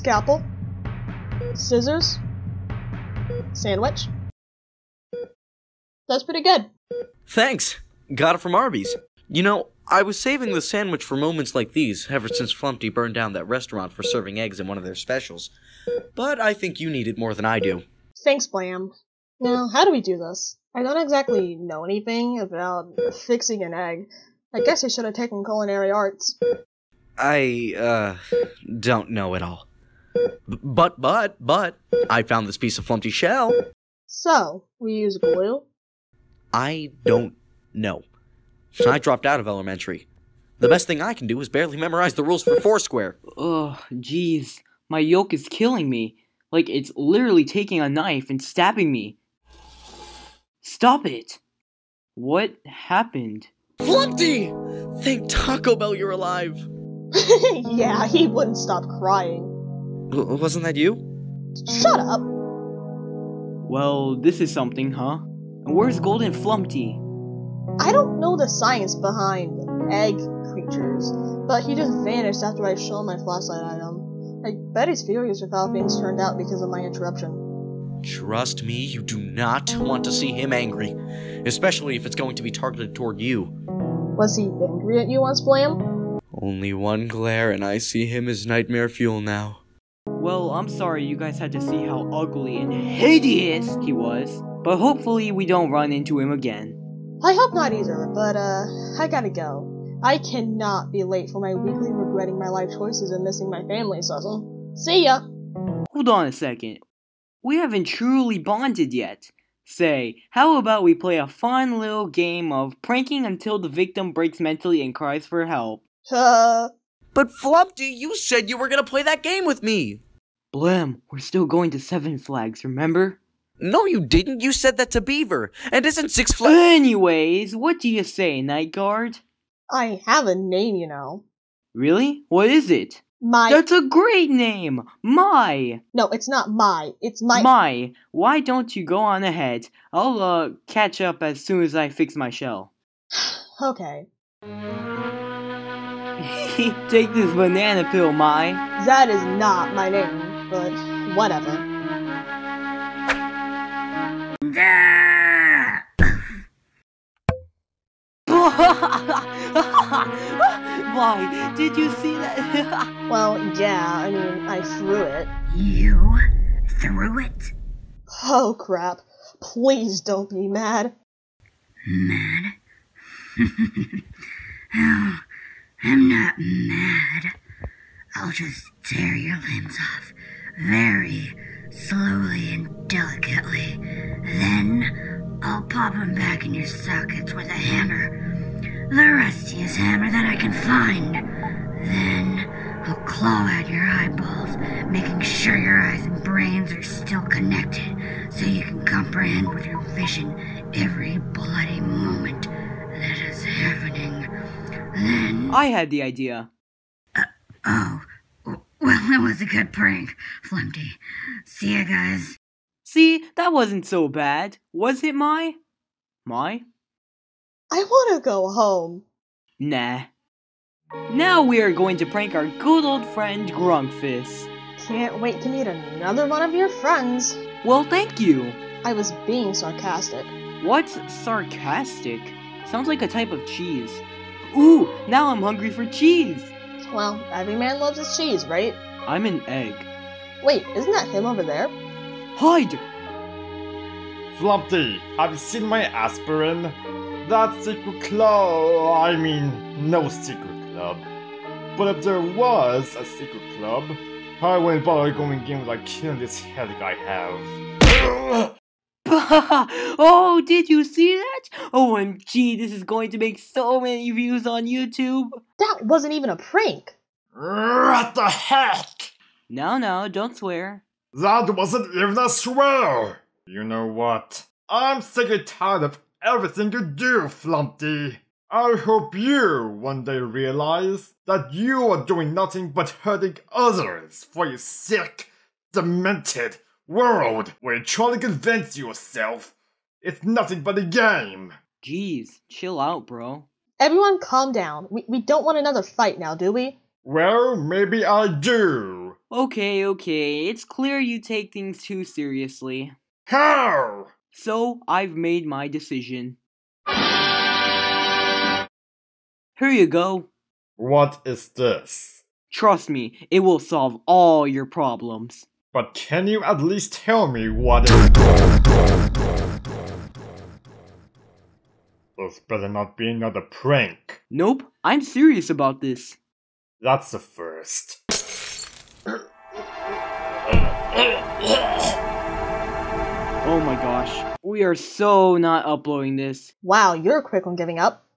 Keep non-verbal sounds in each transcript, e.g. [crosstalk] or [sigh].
Scalpel. Scissors. Sandwich. That's pretty good. Thanks. Got it from Arby's. You know, I was saving the sandwich for moments like these ever since Flumpty burned down that restaurant for serving eggs in one of their specials. But I think you need it more than I do. Thanks, Blam. Now, how do we do this? I don't exactly know anything about fixing an egg. I guess I should have taken culinary arts. I, uh, don't know at all. B- But, but, but, I found this piece of Flumpty shell. So, we use glue? I don't know. I dropped out of elementary. The best thing I can do is barely memorize the rules for Foursquare. Ugh, jeez. My yolk is killing me. Like it's literally taking a knife and stabbing me. Stop it! What happened? Flumpty! Thank Taco Bell you're alive. [laughs] yeah, he wouldn't stop crying. W- wasn't that you? Shut up! Well, this is something, huh? And where's Golden Flumpty? I don't know the science behind egg creatures, but he just vanished after I showed my flashlight item. I bet he's furious with how things turned out because of my interruption. Trust me, you do not want to see him angry. Especially if it's going to be targeted toward you. Was he angry at you once, Blam? Only one glare, and I see him as nightmare fuel now. Well, I'm sorry you guys had to see how ugly and hideous he was. But hopefully we don't run into him again. I hope not either, but uh, I gotta go. I cannot be late for my weekly regretting my life choices and missing my family session. See ya! Hold on a second. We haven't truly bonded yet. Say, how about we play a fun little game of pranking until the victim breaks mentally and cries for help? [laughs] Uh, But Flumpty, you said you were gonna play that game with me! Blam, we're still going to Seven Flags, remember? No, you didn't. You said that to Beaver. And isn't Six Flags. Anyways, what do you say, Night Guard? I have a name, you know. Really? What is it? My. That's a great name! My! No, it's not my. It's my. My! Why don't you go on ahead? I'll, uh, catch up as soon as I fix my shell. [sighs] Okay. [laughs] Take this banana pill, My. That is not my name, but whatever. [laughs] Why? Did you see that? [laughs] Well, yeah, I mean, I threw it. You threw it? Oh crap. Please don't be mad. Mad? [laughs] oh, I'm not mad. I'll just tear your limbs off very slowly and delicately. Then I'll pop them back in your sockets with a hammer. The rustiest hammer that I can find. Then I'll claw at your eyeballs, making sure your eyes and brains are still connected so you can comprehend with your vision every bloody moment that is happening. Then. I had the idea. W- [laughs] well, that was a good prank, Flumpty. See ya, guys. See, that wasn't so bad, was it, My? My? I wanna go home. Nah. Now we are going to prank our good old friend Grunkfuss. Can't wait to meet another one of your friends. Well, thank you. I was being sarcastic. What's sarcastic? Sounds like a type of cheese. Ooh, now I'm hungry for cheese. Well, every man loves his cheese, right? I'm an egg. Wait, isn't that him over there? Hide! Flumpty, have you seen my aspirin? That secret club. I mean, no secret club. But if there was a secret club, I wouldn't bother going in without killing this headache I have. [laughs] [laughs] oh, did you see that? OMG, this is going to make so many views on YouTube. That wasn't even a prank. What the heck? No, no, don't swear. That wasn't even a swear! You know what? I'm sick and tired of everything you do, Flumpty. I hope you one day realize that you are doing nothing but hurting others for your sick, demented world where you're trying to convince yourself it's nothing but a game. Jeez, chill out, bro. Everyone calm down. We, we don't want another fight now, do we? Well, maybe I do. Okay, okay, it's clear you take things too seriously. How? So, I've made my decision. Here you go. What is this? Trust me, it will solve all your problems. But can you at least tell me what is This better not be another prank. Nope, I'm serious about this. That's the first. Oh my gosh. We are so not uploading this. Wow, you're quick on giving up.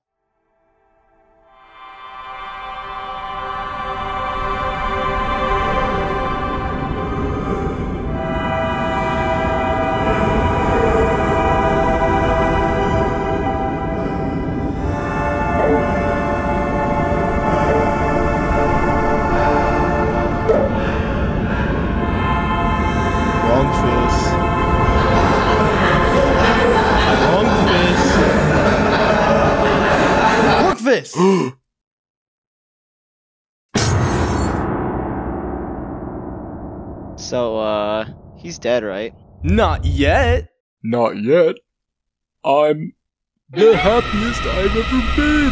So, uh, he's dead, right? Not yet. Not yet. I'm the happiest I've ever been.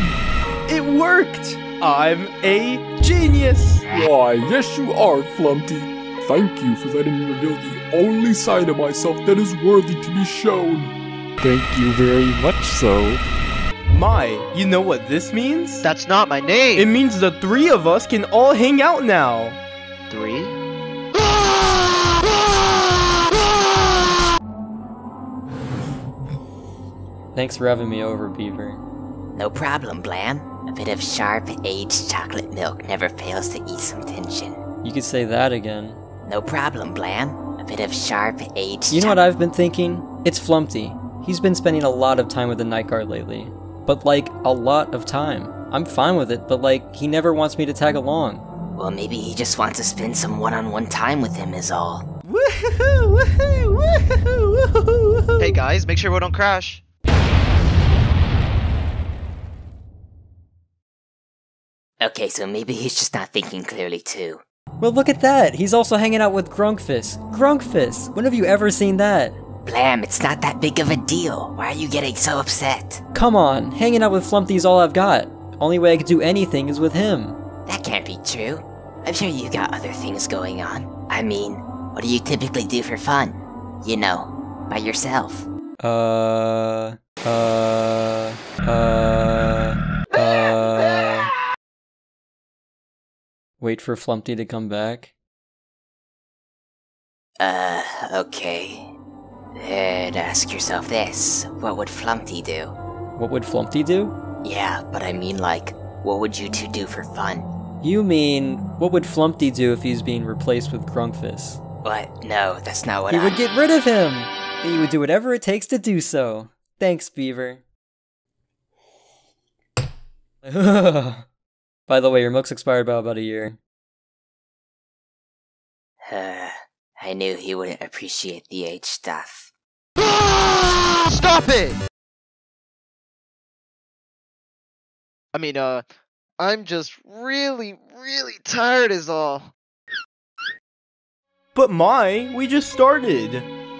It worked. I'm a genius. Why, yes, you are, Flumpty. Thank you for letting me reveal the only side of myself that is worthy to be shown. Thank you very much so. My, you know what this means? That's not my name! It means the three of us can all hang out now. Three? Thanks for having me over, Beaver. No problem, Blam. A bit of sharp, aged chocolate milk never fails to ease some tension. You could say that again. No problem, Blam. A bit of sharp, aged. You know what I've been thinking? It's Flumpty. He's been spending a lot of time with the Night Guard lately. But like, a lot of time. I'm fine with it, but like, he never wants me to tag along. Well, maybe he just wants to spend some one-on-one time with him, is all. Woohoo! Woohoo! Woohoo! Woohoo! Hey guys, make sure we don't crash. Okay, so maybe he's just not thinking clearly too. Well, look at that! He's also hanging out with Grunkfuss. Grunkfuss! When have you ever seen that? Blam, it's not that big of a deal. Why are you getting so upset? Come on, hanging out with Flumpty's all I've got. Only way I could do anything is with him. That can't be true. I'm sure you got other things going on. I mean, what do you typically do for fun? You know, by yourself. Uh. Uh. Uh. Uh. Wait for Flumpty to come back. Uh, okay. Then ask yourself this. What would Flumpty do? What would Flumpty do? Yeah, but I mean like, what would you two do for fun? You mean, what would Flumpty do if he's being replaced with Grunkfuss? What? No, that's not what He I- would get rid of him! He would do whatever it takes to do so. Thanks, Beaver. [laughs] [laughs] By the way, your milk's expired by about a year. Uh, [sighs] I knew he wouldn't appreciate the age stuff. [laughs] Stop it! I mean, uh, I'm just really, really tired is all. But my, we just started.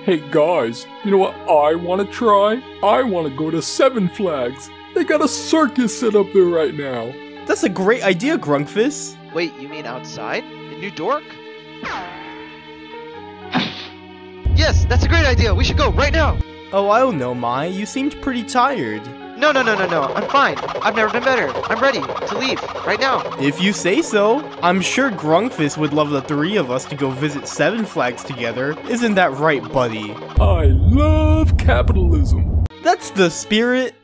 Hey guys, you know what I want to try? I want to go to Seven Flags. They got a circus set up there right now. That's a great idea, Grunkfuss. Wait, you mean outside? In New Dork? [sighs] yes, that's a great idea. We should go right now. Oh, I don't know, Mai. You seemed pretty tired. No, no, no, no, no. I'm fine. I've never been better. I'm ready to leave right now. If you say so. I'm sure Grunkfuss would love the three of us to go visit Seven Flags together. Isn't that right, buddy? I love capitalism. That's the spirit.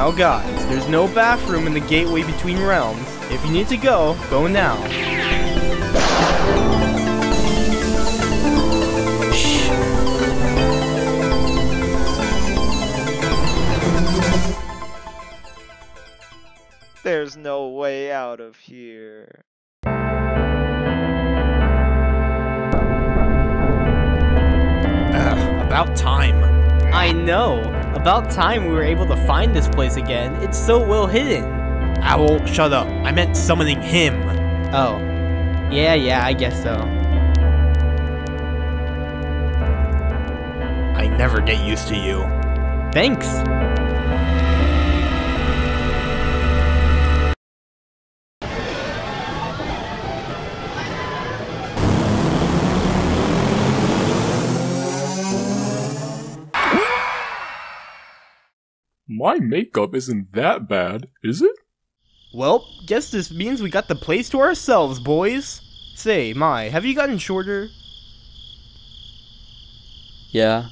Now guys, there's no bathroom in the gateway between realms. If you need to go, go now. There's no way out of here. Ugh, about time. I know. About time we were able to find this place again. It's so well hidden. Owl, shut up. I meant summoning him. Oh. Yeah, yeah, I guess so. I never get used to you. Thanks. My makeup isn't that bad, is it? Well, guess this means we got the place to ourselves, boys. Say, my, have you gotten shorter? Yeah.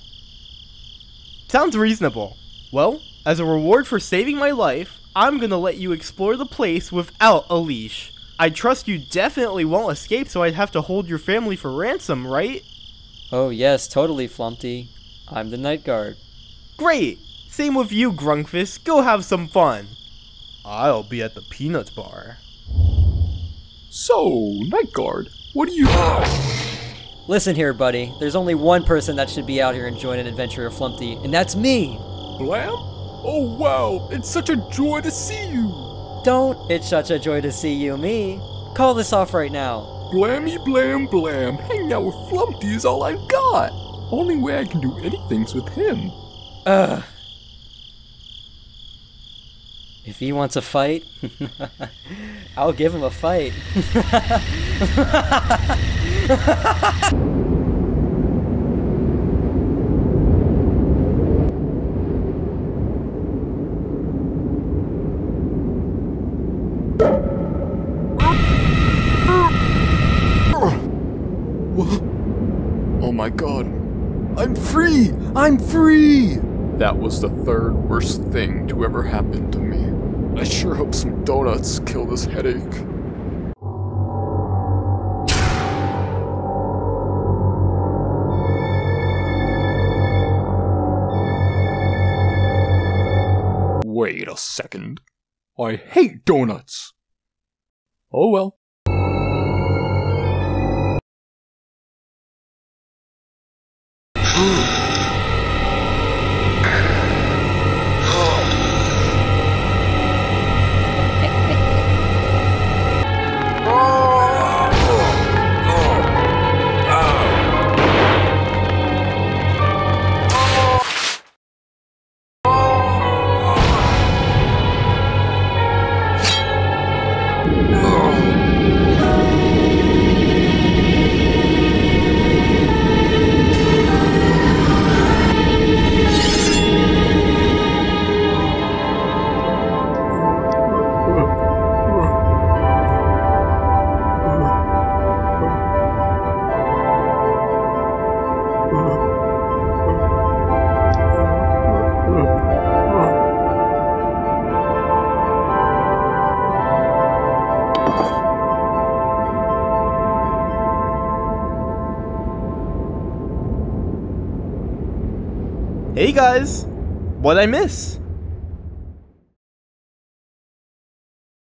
Sounds reasonable. Well, as a reward for saving my life, I'm gonna let you explore the place without a leash. I trust you definitely won't escape, so I'd have to hold your family for ransom, right? Oh, yes, totally, Flumpty. I'm the night guard. Great! Same with you, Grunkfuss. Go have some fun. I'll be at the peanut bar. So, night guard, what do you. have? [sighs] Listen here, buddy. There's only one person that should be out here enjoying an adventure of Flumpty, and that's me! Blam? Oh wow, it's such a joy to see you! Don't! It's such a joy to see you, me! Call this off right now. Blammy blam blam, hanging out with Flumpty is all I've got! Only way I can do anything's with him. Ugh. If he wants a fight, [laughs] I'll give him a fight. [laughs] Oh my god. I'm free! I'm free! That was the third worst thing to ever happen to me. I sure hope some donuts kill this headache. Wait a second. I hate donuts! Oh well. Guys! What'd I miss?